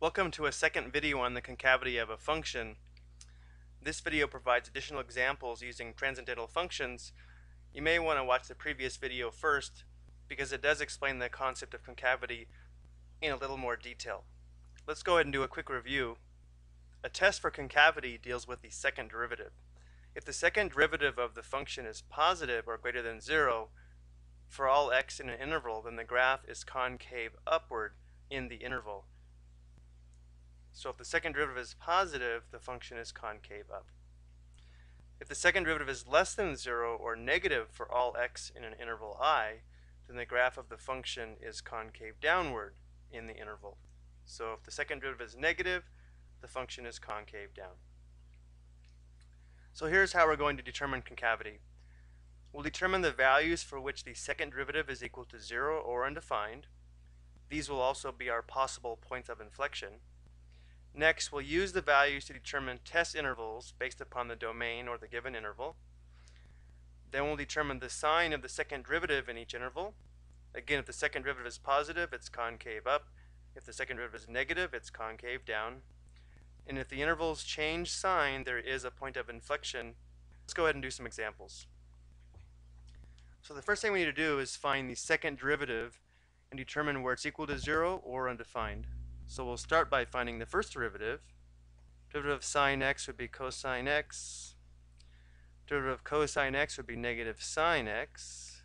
Welcome to a second video on the concavity of a function. This video provides additional examples using transcendental functions. You may want to watch the previous video first because it does explain the concept of concavity in a little more detail. Let's go ahead and do a quick review. A test for concavity deals with the second derivative. If the second derivative of the function is positive or greater than zero for all x in an interval, then the graph is concave upward in the interval. So if the second derivative is positive, the function is concave up. If the second derivative is less than 0 or negative for all x in an interval i, then the graph of the function is concave downward in the interval. So if the second derivative is negative, the function is concave down. So here's how we're going to determine concavity. We'll determine the values for which the second derivative is equal to 0 or undefined. These will also be our possible points of inflection. Next, we'll use the values to determine test intervals based upon the domain or the given interval. Then we'll determine the sign of the second derivative in each interval. Again, if the second derivative is positive, it's concave up. If the second derivative is negative, it's concave down. And if the intervals change sign, there is a point of inflection. Let's go ahead and do some examples. So the first thing we need to do is find the second derivative and determine where it's equal to 0 or undefined. So we'll start by finding the first derivative. Derivative of sine x would be cosine x. Derivative of cosine x would be negative sine x.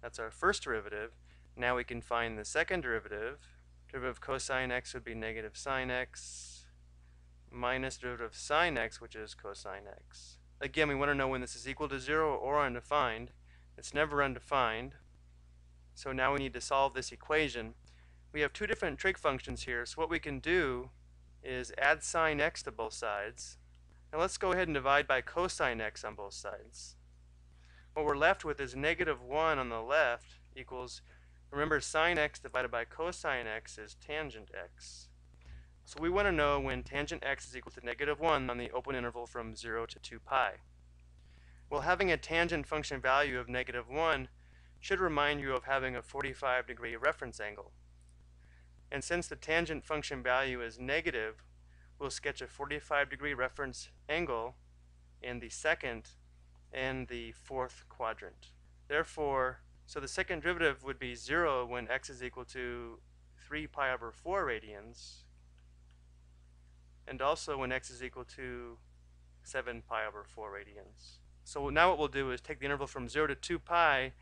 That's our first derivative. Now we can find the second derivative. Derivative of cosine x would be negative sine x minus derivative of sine x, which is cosine x. Again, we want to know when this is equal to 0 or undefined. It's never undefined. So now we need to solve this equation we have two different trig functions here, so what we can do is add sine x to both sides. Now let's go ahead and divide by cosine x on both sides. What we're left with is negative 1 on the left equals, remember sine x divided by cosine x is tangent x. So we want to know when tangent x is equal to negative 1 on the open interval from 0 to 2 pi. Well, having a tangent function value of negative 1 should remind you of having a 45 degree reference angle. And since the tangent function value is negative, we'll sketch a 45 degree reference angle in the second and the fourth quadrant. Therefore, so the second derivative would be 0 when x is equal to 3 pi over 4 radians, and also when x is equal to 7 pi over 4 radians. So now what we'll do is take the interval from 0 to 2 pi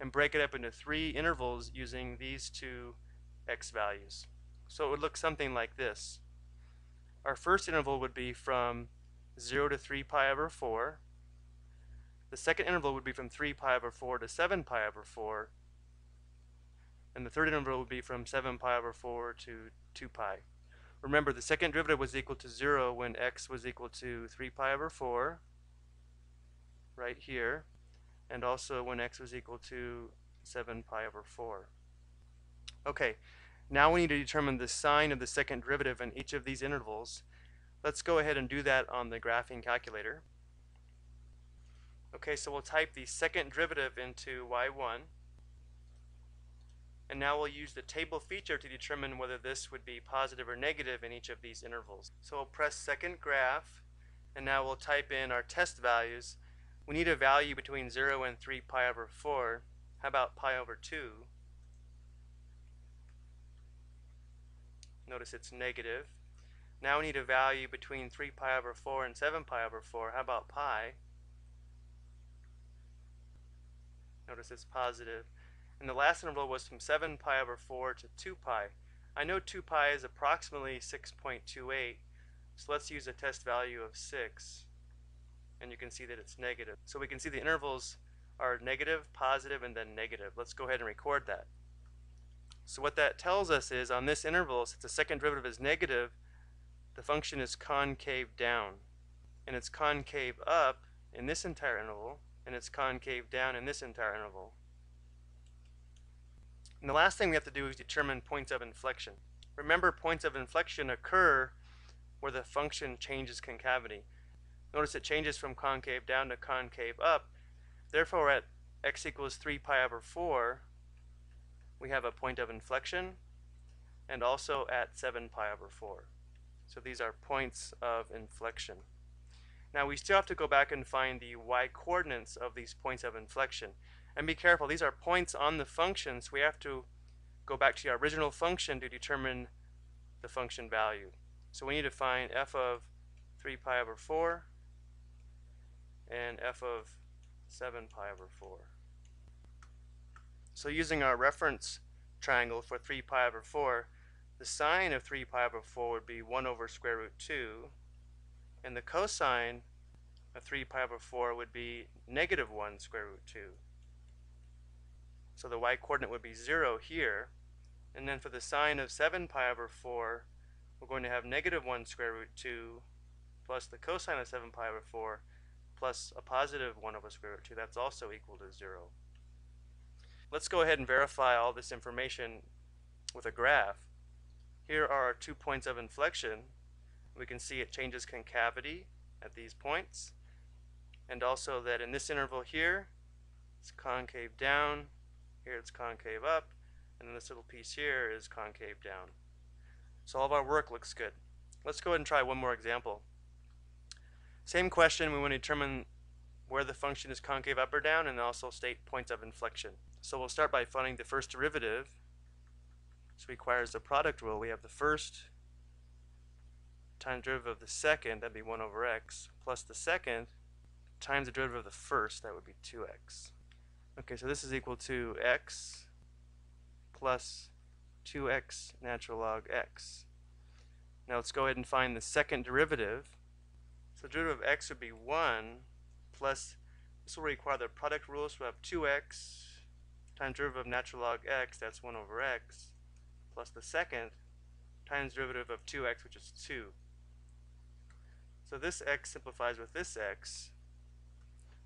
and break it up into three intervals using these two x values. So it would look something like this. Our first interval would be from 0 to 3 pi over 4. The second interval would be from 3 pi over 4 to 7 pi over 4. And the third interval would be from 7 pi over 4 to 2 pi. Remember, the second derivative was equal to 0 when x was equal to 3 pi over 4, right here, and also when x was equal to 7 pi over 4. Okay, now we need to determine the sign of the second derivative in each of these intervals. Let's go ahead and do that on the graphing calculator. Okay, so we'll type the second derivative into y1. And now we'll use the table feature to determine whether this would be positive or negative in each of these intervals. So we'll press second graph, and now we'll type in our test values. We need a value between 0 and 3 pi over 4. How about pi over 2? Notice it's negative. Now we need a value between 3 pi over 4 and 7 pi over 4. How about pi? Notice it's positive. And the last interval was from 7 pi over 4 to 2 pi. I know 2 pi is approximately 6.28, so let's use a test value of 6. And you can see that it's negative. So we can see the intervals are negative, positive, and then negative. Let's go ahead and record that. So what that tells us is on this interval, since the second derivative is negative, the function is concave down. And it's concave up in this entire interval, and it's concave down in this entire interval. And the last thing we have to do is determine points of inflection. Remember, points of inflection occur where the function changes concavity. Notice it changes from concave down to concave up. Therefore, at x equals 3 pi over 4, we have a point of inflection. and also at 7 pi over 4. So these are points of inflection. Now we still have to go back and find the y-coordinates of these points of inflection. And be careful, these are points on the function, so we have to go back to our original function to determine the function value. So we need to find f of 3 pi over 4 and f of 7 pi over 4. So using our reference triangle for 3 pi over 4, the sine of 3 pi over 4 would be 1 over square root 2, and the cosine of 3 pi over 4 would be negative 1 square root 2. So the y-coordinate would be 0 here, and then for the sine of 7 pi over 4, we're going to have negative 1 square root 2 plus the cosine of 7 pi over 4 plus a positive 1 over square root 2. That's also equal to 0. Let's go ahead and verify all this information with a graph. Here are our two points of inflection. We can see it changes concavity at these points and also that in this interval here it's concave down, here it's concave up, and then this little piece here is concave down. So all of our work looks good. Let's go ahead and try one more example. Same question, we want to determine where the function is concave up or down and also state points of inflection. So we'll start by finding the first derivative. This requires the product rule. We have the first times the derivative of the second, that'd be 1 over x, plus the second times the derivative of the first, that would be 2x. Okay, so this is equal to x plus 2x natural log x. Now let's go ahead and find the second derivative. So the derivative of x would be 1 plus, this will require the product rule, so we have 2x times derivative of natural log x, that's 1 over x, plus the second times derivative of 2x, which is 2. So this x simplifies with this x.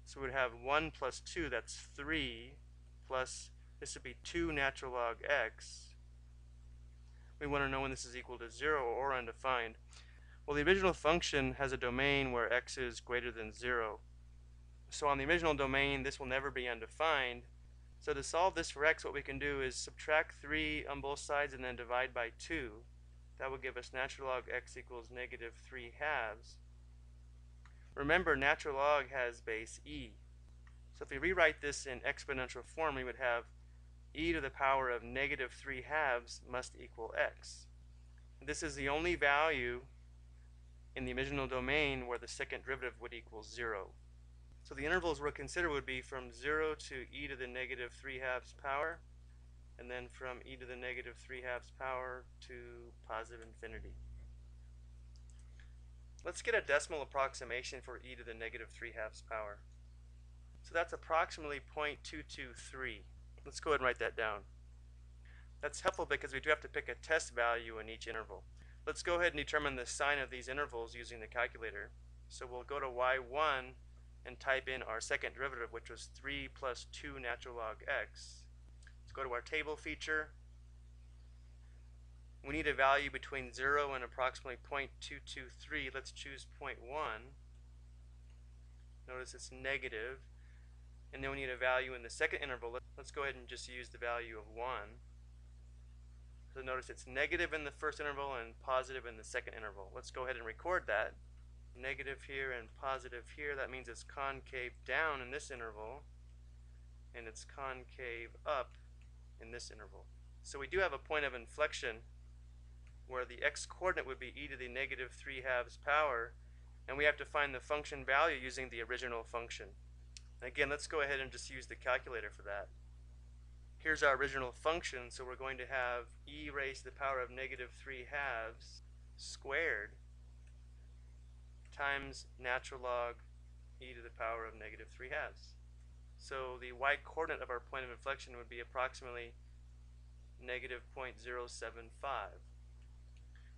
So we'd have 1 plus 2, that's 3, plus this would be 2 natural log x. We want to know when this is equal to 0 or undefined. Well, the original function has a domain where x is greater than 0. So on the original domain, this will never be undefined. So to solve this for x, what we can do is subtract 3 on both sides and then divide by 2. That will give us natural log x equals negative 3 halves. Remember, natural log has base e. So if we rewrite this in exponential form, we would have e to the power of negative 3 halves must equal x. This is the only value in the original domain where the second derivative would equal 0. So the intervals we'll consider would be from 0 to e to the negative 3 halves power, and then from e to the negative 3 halves power to positive infinity. Let's get a decimal approximation for e to the negative 3 halves power. So that's approximately 0.223. Let's go ahead and write that down. That's helpful because we do have to pick a test value in each interval. Let's go ahead and determine the sign of these intervals using the calculator. So we'll go to y1 and type in our second derivative, which was 3 plus 2 natural log x. Let's go to our table feature. We need a value between 0 and approximately 0.223. Let's choose 0.1. Notice it's negative. And then we need a value in the second interval. Let's go ahead and just use the value of 1. So notice it's negative in the first interval and positive in the second interval. Let's go ahead and record that negative here and positive here. That means it's concave down in this interval and it's concave up in this interval. So we do have a point of inflection where the x-coordinate would be e to the negative 3 halves power and we have to find the function value using the original function. Again, let's go ahead and just use the calculator for that. Here's our original function, so we're going to have e raised to the power of negative 3 halves squared times natural log e to the power of negative 3 halves. So the y-coordinate of our point of inflection would be approximately negative 0.075.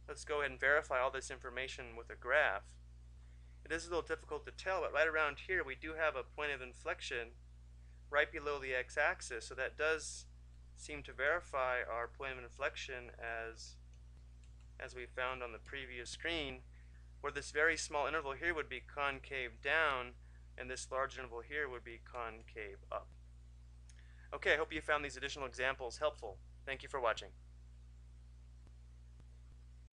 Let's go ahead and verify all this information with a graph. It is a little difficult to tell, but right around here we do have a point of inflection right below the x-axis, so that does seem to verify our point of inflection as as we found on the previous screen where this very small interval here would be concave down and this large interval here would be concave up. Okay, I hope you found these additional examples helpful. Thank you for watching.